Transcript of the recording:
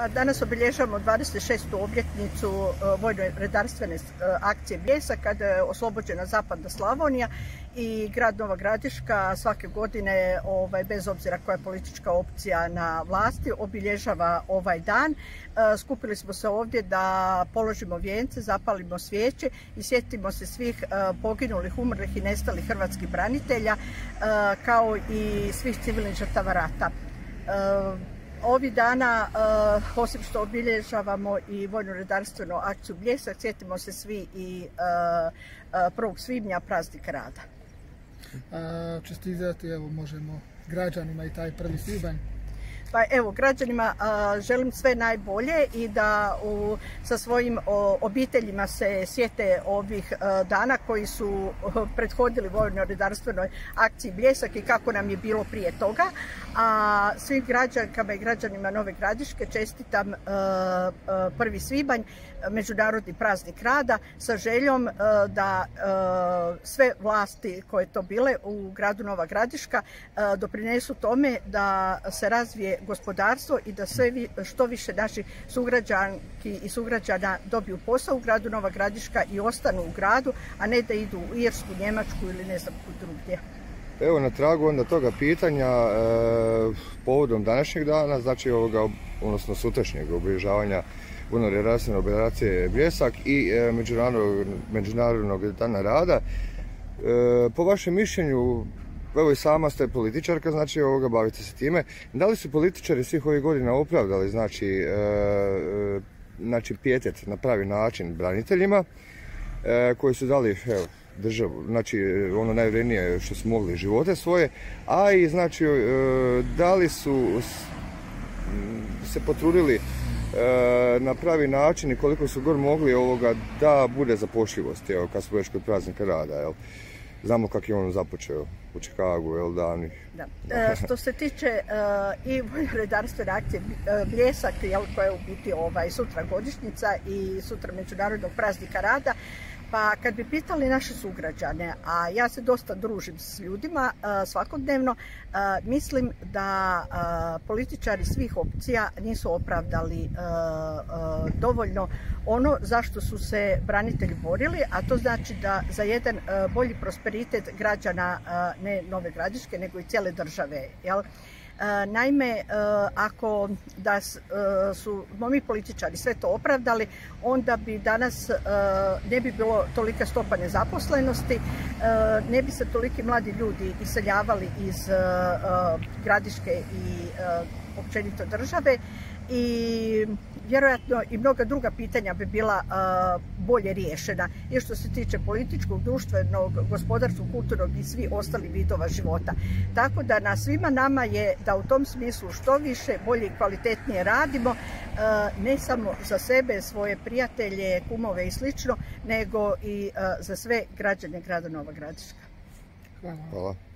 Pa danas obilježavamo 26. obljetnicu e, vojno-redarstvene e, akcije Bljesak kada je oslobođena zapadna Slavonija i grad Nova Gradiška svake godine, ovaj, bez obzira koja je politička opcija na vlasti, obilježava ovaj dan. E, skupili smo se ovdje da položimo vijence, zapalimo svijeće i sjetimo se svih poginulih, umrlih i nestalih hrvatskih branitelja kao i svih civilnih žrtava rata. Ovih dana, eh, osim što obilježavamo i vojno-redarstvenu akciju Bljesak, sjetimo se svi i 1. Eh, eh, svibnja praznika rada. Čestitati, evo, možemo građanima i taj prvi svibanj. Pa evo, građanima želim sve najbolje i da sa svojim obiteljima se sjete ovih dana koji su prethodili vojno-redarstvenoj akciji Bljesak i kako nam je bilo prije toga. A svim građankama i građanima Nove Gradiške čestitam prvi svibanj, Međunarodni praznik rada, sa željom da sve vlasti koje to bile u gradu Nova Gradiška doprinesu tome da se razvije gospodarstvo i da sve što više naših sugrađanki i sugrađana dobiju posao u gradu Nova Gradiška i ostanu u gradu, a ne da idu u Irsku, Njemačku ili ne znam kud drugdje. Evo na tragu onda toga pitanja e, povodom današnjeg dana, znači ovoga, odnosno sutrašnjeg obilježavanja vojno rasne operacije Bljesak i e, međunarodnog, međunarodnog dana rada. E, po vašem mišljenju, Evo i sama ste političarka, znači ovoga bavite se time. Da li su političari svih ovih godina opravdali znači, e, e, znači pijetet na pravi način braniteljima e, koji su dali evo, državu, znači ono najvrednije što su mogli živote svoje, a i znači da li su se potrudili na pravi način i koliko su gor mogli ovoga da bude zapošljivost, evo kad smo već kod praznika rada, jel? Znamo kako je on započeo u Čikagu, jel davni. Da. E, što se tiče uh, i vojno-redarstvene akcije uh, Bljesak, jel, koja je u biti ovaj, sutra godišnjica i sutra Međunarodnog praznika rada, pa kad bi pitali naše sugrađane, a ja se dosta družim s ljudima svakodnevno, mislim da političari svih opcija nisu opravdali dovoljno ono zašto su se branitelji borili, a to znači da za jedan bolji prosperitet građana ne Nove Gradiške, nego i cijele države. Jel? Naime, ako da su mi političari sve to opravdali, onda bi danas ne bi bilo tolika stopa nezaposlenosti, ne bi se toliki mladi ljudi iseljavali iz Gradiške i općenito države i vjerojatno i mnoga druga pitanja bi bila bolje riješena i što se tiče političkog, društvenog, gospodarskog, kulturnog i svi ostali vidova života. Tako da na svima nama je da u tom smislu što više, bolje i kvalitetnije radimo, ne samo za sebe, svoje prijatelje, kumove i slično, nego i za sve građane grada Nova Gradiška. Hvala.